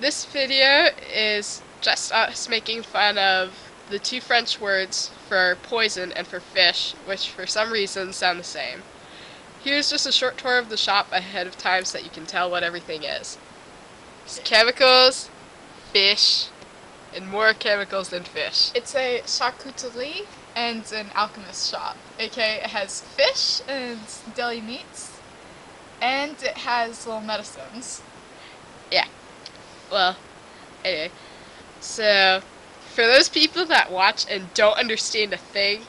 This video is just us making fun of the two French words for poison and for fish, which for some reason sound the same. Here's just a short tour of the shop ahead of time so that you can tell what everything is. It's chemicals, fish, and more chemicals than fish. It's a charcuterie and an alchemist shop. Okay, it has fish and deli meats, and it has little medicines. Well, anyway. So, for those people that watch and don't understand a thing,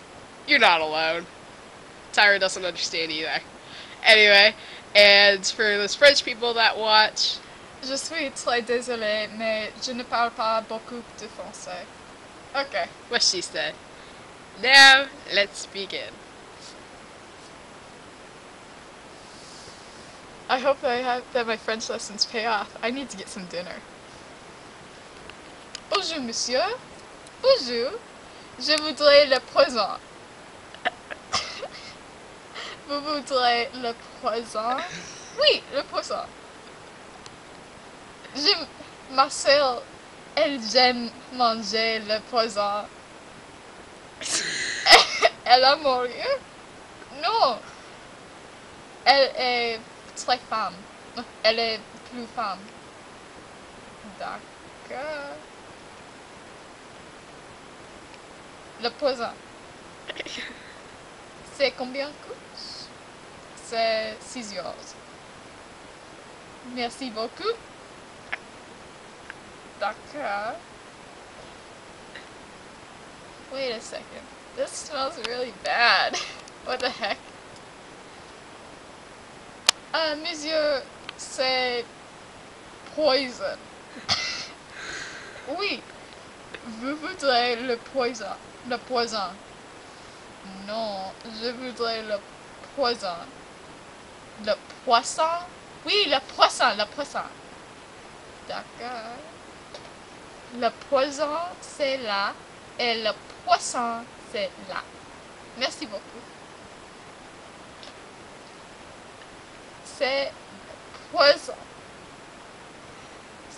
you're not alone. Tyra doesn't understand either. Anyway, and for those French people that watch, Je suis très désolée, mais je ne parle pas beaucoup de français. Okay. what she said. Now, let's begin. I hope that I have that my French lessons pay off. I need to get some dinner. Bonjour, monsieur. Bonjour. Je voudrais le poison. Vous voudrez le poison? Oui, le poison. J'aime Marcel. Elle aime manger le poison. Elle a mouru? Non. Elle est très femme. Elle est plus femme. D'accord. Le poison. C'est combien coûte? C'est 6 euros. Merci beaucoup. D'accord. Wait a second. This smells really bad. What the heck? Uh, monsieur, c'est poison. oui. Vous voudrez le poison. Le poison. Non, je voudrais le poison. Le poisson? Oui, le poisson, le poisson. D'accord. Le poison, c'est là. Et le poisson, c'est là. Merci beaucoup. C'est poison.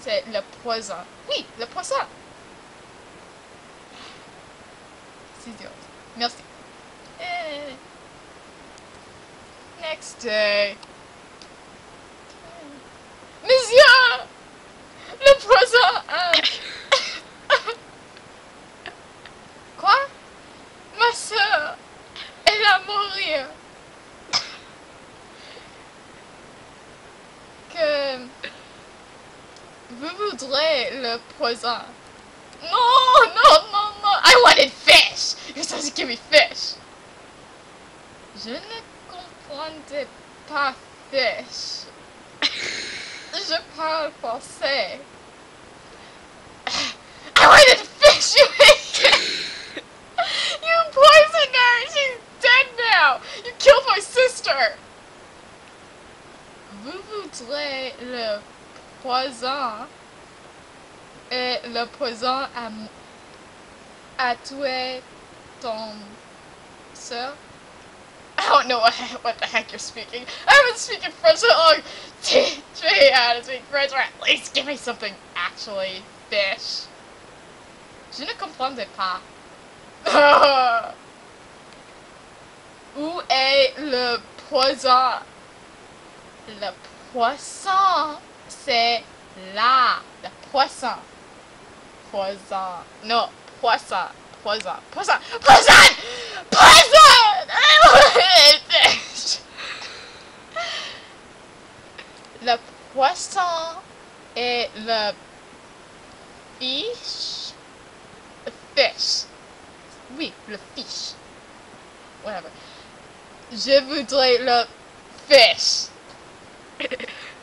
C'est le poison. Oui, le poisson. C'est idiot. Merci. Eh. Next day. Monsieur! Le poison! euh. Quoi? Ma soeur! Elle va mourir! Vous voudrez le poison? No, no, no, no! I wanted fish! You're supposed to give me fish! Je ne comprends pas fish. Je parle français. I wanted fish, you! You poisoned her! She's dead now! You killed my sister! Vous voudrez le poison et le poison a, a tué ton soeur? I don't know what, what the heck you're speaking. I haven't speaking French so long. Me how to speak French, or at least give me something actually fish. Je ne comprends pas. Où est le poison? Le poisson, c'est là. Le poisson. Poison. Non, poisson. Poison! I wanted fish. Le poisson et le fish. Le fish. Oui, le fish. Whatever. Je voudrais le fish.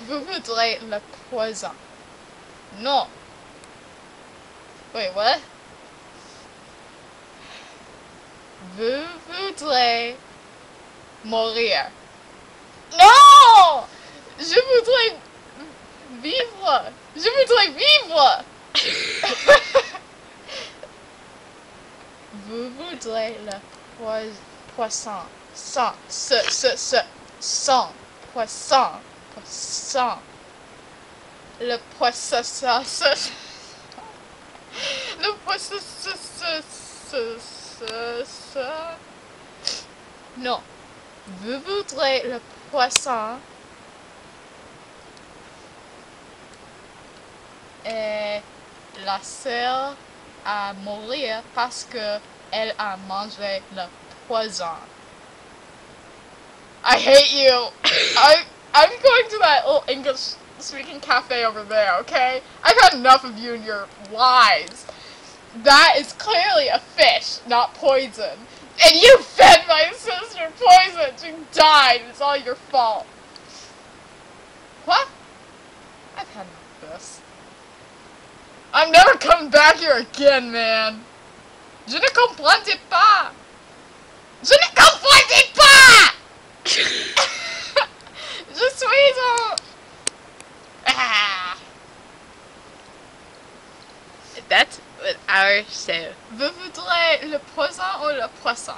Vous voudrez le poison. Non. Wait, what? Vous voudrez mourir. Non! Je voudrais vivre. Je voudrais vivre. Vous voudrez le poi- poisson. Sang. Ce, ce, ce. Sang. Poisson. Poisson. le poisson. Le poisson. Non. Vous voudrez le poisson. Et la sœur à mourir parce que elle a mangé le poison. I hate you. I I'm going to that little English speaking cafe over there, okay? I've had enough of you and your lies. That is clearly a fish, not poison. And you fed my sister poison. She died. It's all your fault. What? I've had enough of this. I'm never coming back here again, man. Je ne comprends pas. Je ne comprends pas. Suis un... Ah. That's what our show. Vous voudrez le poison ou le poisson?